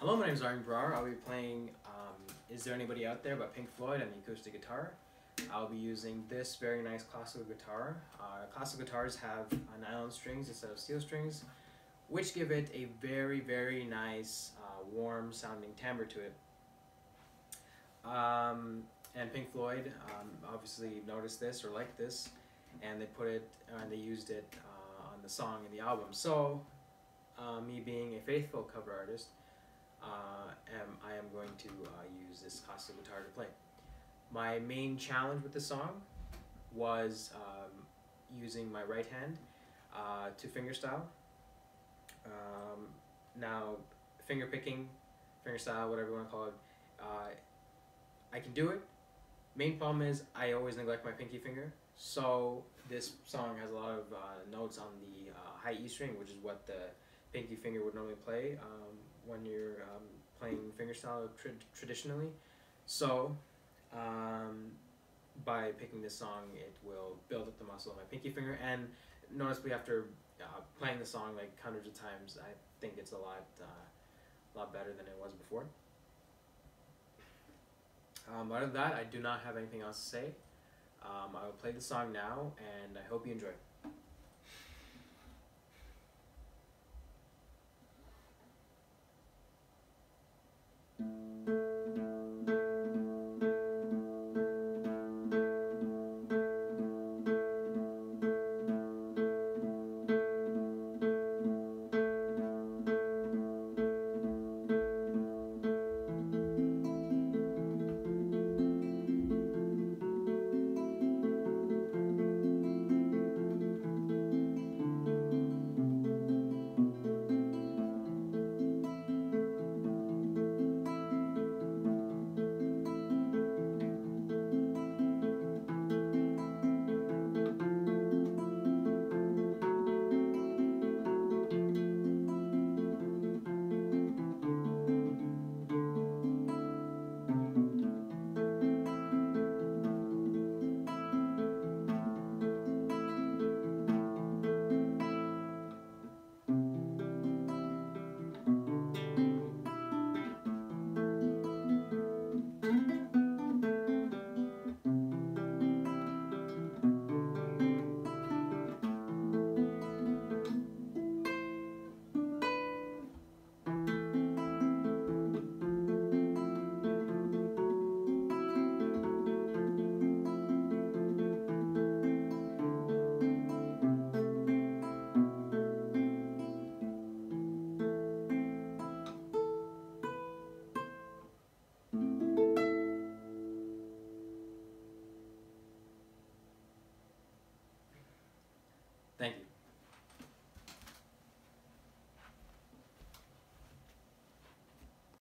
Hello, my name is Arjun Brar. I'll be playing um, Is There Anybody Out There by Pink Floyd on the acoustic guitar. I'll be using this very nice classical guitar. Uh, classical guitars have uh, nylon strings instead of steel strings, which give it a very, very nice, uh, warm sounding timbre to it. Um, and Pink Floyd um, obviously noticed this or liked this, and they put it and they used it uh, on the song in the album. So, uh, me being a faithful cover artist, uh, am, I am going to uh, use this classical guitar to play. My main challenge with the song was um, using my right hand uh, to fingerstyle. Um, now, finger picking, fingerstyle, whatever you want to call it, uh, I can do it. Main problem is I always neglect my pinky finger. So this song has a lot of uh, notes on the uh, high E string, which is what the pinky finger would normally play um, when you're um, playing fingerstyle tra traditionally. So um, by picking this song, it will build up the muscle of my pinky finger. And noticeably, after uh, playing the song like hundreds of times, I think it's a lot, uh, lot better than it was before. Um, other than that, I do not have anything else to say. Um, I will play the song now, and I hope you enjoy.